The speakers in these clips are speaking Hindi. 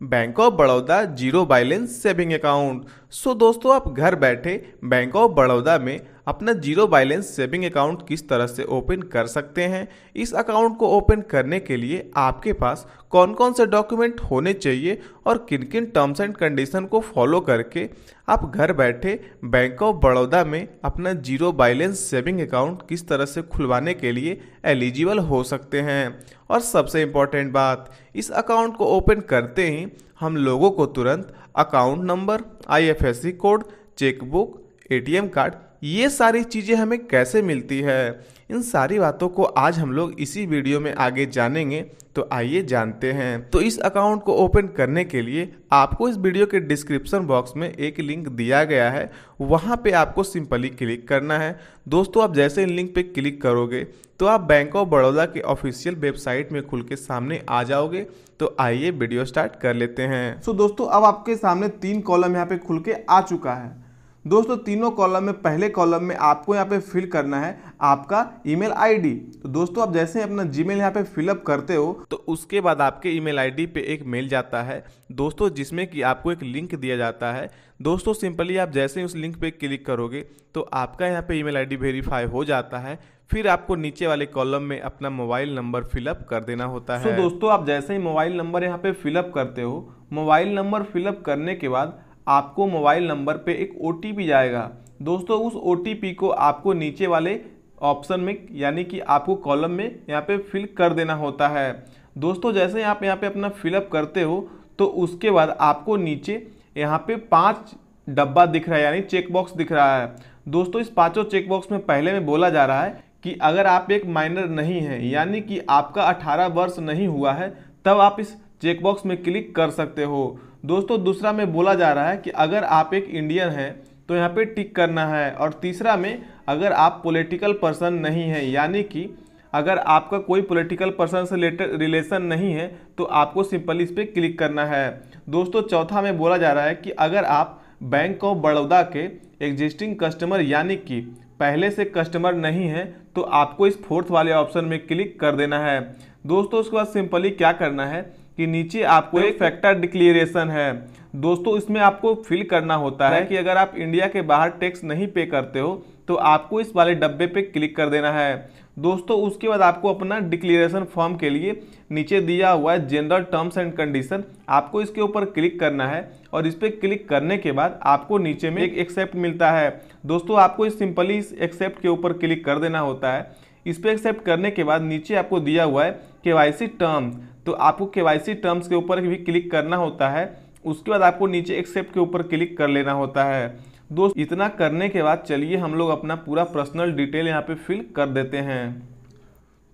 Bank of Baroda zero balance saving account so दोस्तों, आप घर बैठे बैंक ऑफ़ बड़ौदा में अपना ज़ीरो बैलेंस सेविंग अकाउंट किस तरह से ओपन कर सकते हैं? इस अकाउंट को ओपन करने के लिए आपके पास कौन कौन से डॉक्यूमेंट होने चाहिए और किन किन टर्म्स एंड कंडीशन को फॉलो करके आप घर बैठे बैंक ऑफ़ बड़ौदा में अपना ज़ीरो बैलेंस सेविंग अकाउंट किस तरह से खुलवाने के लिए एलिजिबल हो सकते हैं? और सबसे इंपॉर्टेंट बात, इस अकाउंट को ओपन करते ही हम लोगों को तुरंत account number IFSC code chequebook ATM card ये सारी चीज़ें हमें कैसे मिलती है? इन सारी बातों को आज हम लोग इसी वीडियो में आगे जानेंगे तो आइए जानते हैं। तो इस अकाउंट को ओपन करने के लिए आपको इस वीडियो के डिस्क्रिप्शन बॉक्स में एक लिंक दिया गया है। वहाँ पे आपको सिंपली क्लिक करना है। दोस्तों, आप जैसे इन लिंक पे क्लिक करोगे तो आप बैंक ऑफ़ बड़ौदा के ऑफिशियल वेबसाइट में खुल के सामने आ जाओगे। तो आइए वीडियो स्टार्ट कर लेते हैं। सो दोस्तों, अब आपके सामने तीन कॉलम यहाँ पे खुल के आ चुका है। दोस्तों तीनों कॉलम में पहले कॉलम में आपको यहाँ पे फिल करना है आपका ईमेल आईडी तो दोस्तों आप जैसे अपना जीमेल यहाँ पे फिलअप करते हो तो उसके बाद आपके ईमेल आईडी पे एक मेल जाता है। दोस्तों जिसमें कि आपको एक लिंक दिया जाता है। दोस्तों सिंपली आप जैसे ही उस लिंक पे क्लिक करोगे तो आपका यहाँ पे ईमेल आईडी वेरीफाई हो जाता है। फिर आपको नीचे वाले कॉलम में अपना मोबाइल नंबर फिलअप कर देना होता है। तो दोस्तों आप जैसे ही मोबाइल नंबर यहाँ पे फिलअप करते हो मोबाइल नंबर फिलअप करने के बाद आपको मोबाइल नंबर पे एक ओटीपी जाएगा। दोस्तों, उस ओटीपी को आपको नीचे वाले ऑप्शन में, यानी कि आपको कॉलम में यहाँ पे फिल कर देना होता है। दोस्तों, जैसे आप यहाँ पे अपना फिलअप करते हो तो उसके बाद आपको नीचे यहाँ पे पाँच डब्बा दिख रहा है, यानी चेकबॉक्स दिख रहा है। दोस्तों, इस पाँचों चेकबॉक्स में पहले में बोला जा रहा है कि अगर आप एक माइनर नहीं हैं, यानी कि आपका 18 वर्ष नहीं हुआ है, तब आप इस चेकबॉक्स में क्लिक कर सकते हो। दोस्तों, दूसरा में बोला जा रहा है कि अगर आप एक इंडियन हैं तो यहाँ पे टिक करना है। और तीसरा में, अगर आप पॉलिटिकल पर्सन नहीं हैं, यानी कि अगर आपका कोई पॉलिटिकल पर्सन से रिलेटेड रिलेशन नहीं है तो आपको सिंपली इस पर क्लिक करना है। दोस्तों, चौथा में बोला जा रहा है कि अगर आप बैंक ऑफ़ बड़ौदा के एग्जिस्टिंग कस्टमर यानी कि पहले से कस्टमर नहीं है तो आपको इस फोर्थ वाले ऑप्शन में क्लिक कर देना है। दोस्तों, उसके बाद सिंपली क्या करना है? कि नीचे आपको एक फैक्टर डिक्लेरेशन है। दोस्तों इसमें आपको फिल करना होता है कि अगर आप इंडिया के बाहर टैक्स नहीं पे करते हो तो आपको इस वाले डब्बे पे क्लिक कर देना है। दोस्तों उसके बाद आपको अपना डिक्लेरेशन फॉर्म के लिए नीचे दिया हुआ है जनरल टर्म्स एंड कंडीशन आपको इसके ऊपर क्लिक करना है और इस पर क्लिक करने के बाद आपको नीचे में एक एक्सेप्ट मिलता है। दोस्तों आपको इस सिंपली इस एक्सेप्ट के ऊपर क्लिक कर देना होता है। इस पर एक्सेप्ट करने के बाद नीचे आपको दिया हुआ है के टर्म्स तो आपको के टर्म्स के ऊपर भी क्लिक करना होता है। उसके बाद आपको नीचे एक्सेप्ट के ऊपर क्लिक कर लेना होता है। दोस्त, इतना करने के बाद चलिए हम लोग अपना पूरा पर्सनल डिटेल यहाँ पे फिल कर देते हैं।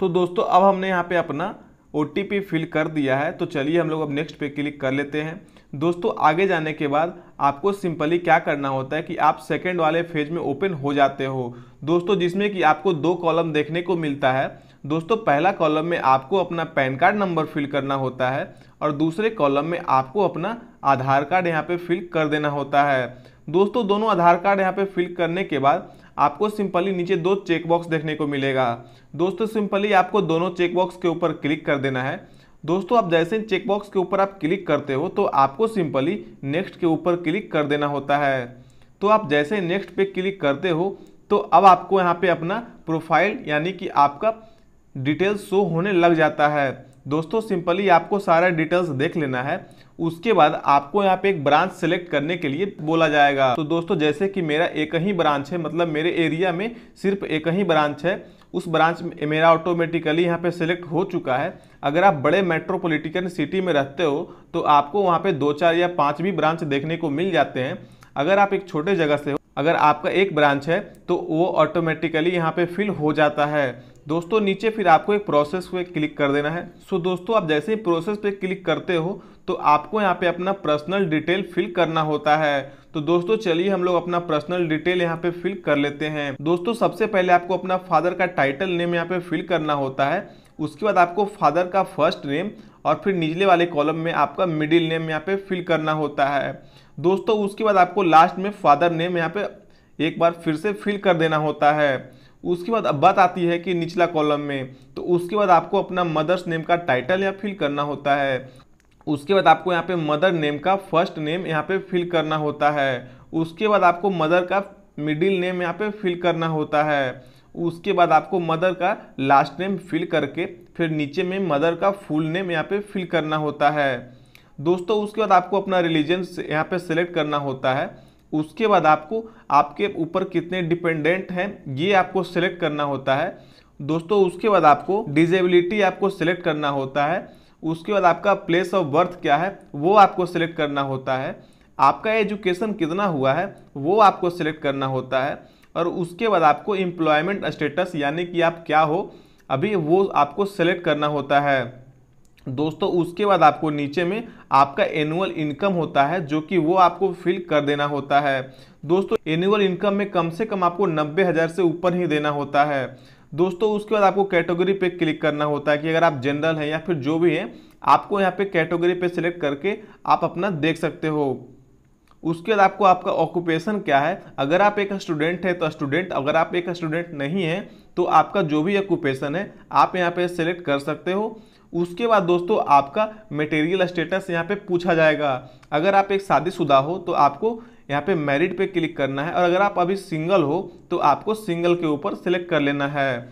तो दोस्तों, अब हमने यहाँ पे अपना ओटीपी फिल कर दिया है तो चलिए हम लोग अब नेक्स्ट पे क्लिक कर लेते हैं। दोस्तों, आगे जाने के बाद आपको सिंपली क्या करना होता है कि आप सेकेंड वाले फ़ेज़ में ओपन हो जाते हो। दोस्तों, जिसमें कि आपको दो कॉलम देखने को मिलता है। दोस्तों, पहला कॉलम में आपको अपना पैन कार्ड नंबर फिल करना होता है और दूसरे कॉलम में आपको अपना आधार कार्ड यहाँ पे फिल कर देना होता है। दोस्तों, दोनों आधार कार्ड यहाँ पे फिल करने के बाद आपको सिंपली नीचे दो चेक बॉक्स देखने को मिलेगा। दोस्तों, सिंपली आपको दोनों चेक बॉक्स के ऊपर क्लिक कर देना है। दोस्तों, आप जैसे चेक बॉक्स के ऊपर आप क्लिक करते हो तो आपको सिंपली नेक्स्ट के ऊपर क्लिक कर देना होता है। तो आप जैसे नेक्स्ट पे क्लिक करते हो तो अब आपको यहाँ पे अपना प्रोफ़ाइल यानी कि आपका डिटेल्स शो होने लग जाता है। दोस्तों, सिंपली आपको सारा डिटेल्स देख लेना है। उसके बाद आपको यहाँ पे एक ब्रांच सेलेक्ट करने के लिए बोला जाएगा। तो दोस्तों, जैसे कि मेरा एक ही ब्रांच है मतलब मेरे एरिया में सिर्फ़ एक ही ब्रांच है, उस ब्रांच में मेरा ऑटोमेटिकली यहाँ पे सिलेक्ट हो चुका है। अगर आप बड़े मेट्रोपॉलिटिकन सिटी में रहते हो तो आपको वहाँ पे दो, चार या पाँच भी ब्रांच देखने को मिल जाते हैं। अगर आप एक छोटे जगह से हो, अगर आपका एक ब्रांच है तो वो ऑटोमेटिकली यहाँ पे फिल हो जाता है। दोस्तों, नीचे फिर आपको एक प्रोसेस पे क्लिक कर देना है। सो दोस्तों, आप जैसे ही प्रोसेस पे क्लिक करते हो तो आपको यहाँ पे अपना पर्सनल डिटेल फिल करना होता है। तो दोस्तों, चलिए हम लोग अपना पर्सनल डिटेल यहाँ पे फिल कर लेते हैं। दोस्तों, सबसे पहले आपको अपना फादर का टाइटल नेम यहाँ पे फिल करना होता है। उसके बाद आपको फादर का फ़र्स्ट नेम और फिर निचले वाले कॉलम में आपका मिडिल नेम यहाँ पे फिल करना होता है। दोस्तों, उसके बाद आपको लास्ट में फादर नेम यहाँ पे एक बार फिर से फिल कर देना होता है। उसके बाद अब बात आती है कि निचला कॉलम में तो उसके बाद आपको अपना मदर्स नेम का टाइटल या फिल करना होता है। उसके बाद आपको यहाँ पे मदर नेम का फ़र्स्ट नेम यहाँ पे फिल करना होता है। उसके बाद आपको मदर का मिडिल नेम यहाँ पे फिल करना होता है। उसके बाद आपको मदर का लास्ट नेम फिल करके फिर नीचे में मदर का फुल नेम यहाँ पे फिल करना होता है। दोस्तों, उसके बाद आपको अपना रिलीजन यहाँ पे सेलेक्ट करना होता है। उसके बाद आपको आपके ऊपर कितने डिपेंडेंट हैं, ये आपको सिलेक्ट करना होता है। दोस्तों, उसके बाद आपको डिजेबिलिटी आपको सिलेक्ट करना होता है। उसके बाद आपका प्लेस ऑफ़ बर्थ क्या है, वो आपको सिलेक्ट करना होता है। आपका एजुकेशन कितना हुआ है, वो आपको सिलेक्ट करना होता है। और उसके बाद आपको एम्प्लॉयमेंट स्टेटस यानी कि आप क्या हो, अभी वो आपको सेलेक्ट करना होता है। दोस्तों, उसके बाद आपको नीचे में आपका एनुअल इनकम होता है, जो कि वो आपको फिल कर देना होता है। दोस्तों एनुअल इनकम में कम से कम आपको नब्बे हज़ार से ऊपर ही देना होता है। दोस्तों, उसके बाद आपको कैटेगरी पे क्लिक करना होता है कि अगर आप जनरल हैं या फिर जो भी हैं, आपको यहाँ पे कैटेगरी पे सिलेक्ट करके आप अपना देख सकते हो। उसके बाद आपको आपका ऑक्यूपेशन क्या है? अगर आप एक स्टूडेंट है तो स्टूडेंट अगर आप एक स्टूडेंट नहीं है तो आपका जो भी ऑक्यूपेशन है, आप यहाँ पे सिलेक्ट कर सकते हो। उसके बाद दोस्तों आपका मटेरियल स्टेटस यहाँ पे पूछा जाएगा। अगर आप एक शादीशुदा हो तो आपको यहाँ पे मैरिड पे क्लिक करना है। और अगर आप अभी सिंगल हो तो आपको सिंगल के ऊपर सेलेक्ट कर लेना है।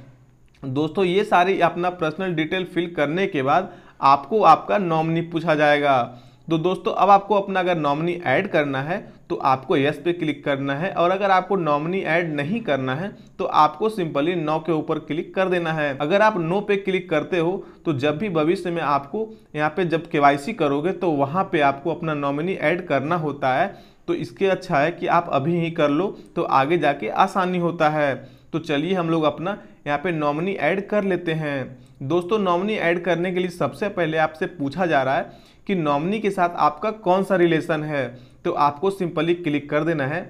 दोस्तों, ये सारी अपना पर्सनल डिटेल फिल करने के बाद आपको आपका नॉमनी पूछा जाएगा। तो दोस्तों, अब आपको अपना अगर नॉमनी ऐड करना है तो आपको यस पे क्लिक करना है और अगर आपको नॉमिनी ऐड नहीं करना है तो आपको सिंपली नो के ऊपर क्लिक कर देना है। अगर आप नो पे क्लिक करते हो तो जब भी भविष्य में आपको यहाँ पे जब के करोगे तो वहाँ पे आपको अपना नॉमिनी ऐड करना होता है। तो इसके अच्छा है कि आप अभी ही कर लो तो आगे जाके आसानी होता है। तो चलिए हम लोग अपना यहाँ पे नॉमिनी ऐड कर लेते हैं। दोस्तों नॉमिनी ऐड करने के लिए सबसे पहले आपसे पूछा जा रहा है कि नॉमिनी के साथ आपका कौन सा रिलेशन है? तो आपको सिंपली क्लिक कर देना है।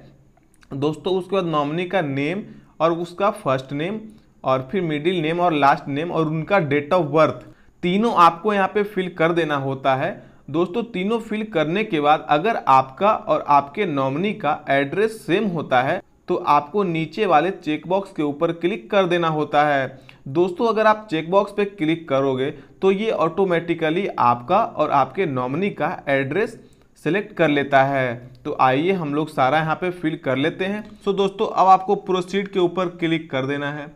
दोस्तों, उसके बाद नॉमिनी का नेम और उसका फ़र्स्ट नेम और फिर मिडिल नेम और लास्ट नेम और उनका डेट ऑफ़ बर्थ, तीनों आपको यहाँ पे फिल कर देना होता है। दोस्तों, तीनों फिल करने के बाद अगर आपका और आपके नॉमिनी का एड्रेस सेम होता है तो आपको नीचे वाले चेकबॉक्स के ऊपर क्लिक कर देना होता है। दोस्तों, अगर आप चेकबॉक्स पे क्लिक करोगे तो ये ऑटोमेटिकली आपका और आपके नॉमिनी का एड्रेस सेलेक्ट कर लेता है तो आइए हम लोग सारा यहाँ पे फिल कर लेते हैं। सो दोस्तों, अब आपको प्रोसीड के ऊपर क्लिक कर देना है।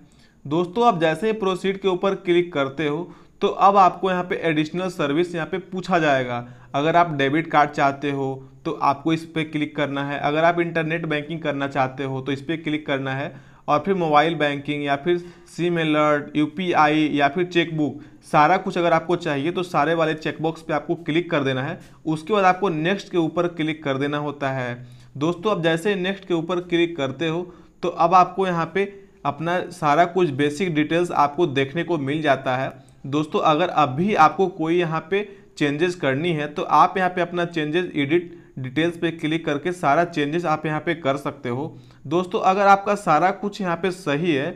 दोस्तों, आप जैसे ही प्रोसीड के ऊपर क्लिक करते हो तो अब आपको यहाँ पे एडिशनल सर्विस यहाँ पे पूछा जाएगा। अगर आप डेबिट कार्ड चाहते हो तो आपको इस पर क्लिक करना है। अगर आप इंटरनेट बैंकिंग करना चाहते हो तो इस पर क्लिक करना है। और फिर मोबाइल बैंकिंग या फिर सिम अलर्ट, यू या फिर चेकबुक, सारा कुछ अगर आपको चाहिए तो सारे वाले चेकबॉक्स पे आपको क्लिक कर देना है। उसके बाद आपको नेक्स्ट के ऊपर क्लिक कर देना होता है। दोस्तों, अब जैसे नेक्स्ट के ऊपर क्लिक करते हो तो अब आपको यहाँ पे अपना सारा कुछ बेसिक डिटेल्स आपको देखने को मिल जाता है। दोस्तों, अगर अभी आपको कोई यहाँ पे चेंजेस करनी है तो आप यहाँ पे अपना चेंजेस एडिट डिटेल्स पे क्लिक करके सारा चेंजेस आप यहाँ पे कर सकते हो। दोस्तों, अगर आपका सारा कुछ यहाँ पे सही है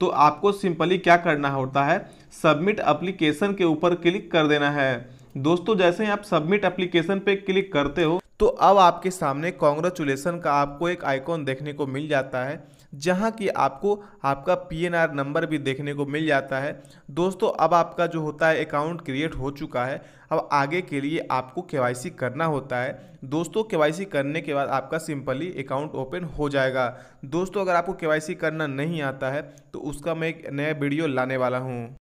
तो आपको सिंपली क्या करना होता है? सबमिट अप्लीकेशन के ऊपर क्लिक कर देना है। दोस्तों, जैसे ही आप सबमिट अप्लीकेशन पे क्लिक करते हो तो अब आपके सामने कॉन्ग्रेचुलेसन का आपको एक आइकॉन देखने को मिल जाता है। जहाँ कि आपको आपका पीएनआर नंबर भी देखने को मिल जाता है। दोस्तों, अब आपका जो होता है अकाउंट क्रिएट हो चुका है। अब आगे के लिए आपको केवाईसी करना होता है। दोस्तों केवाईसी करने के बाद आपका सिंपली अकाउंट ओपन हो जाएगा। दोस्तों, अगर आपको केवाईसी करना नहीं आता है तो उसका मैं एक नया वीडियो लाने वाला हूँ।